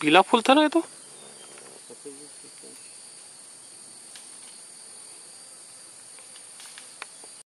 पीला फूल था ना ये तो?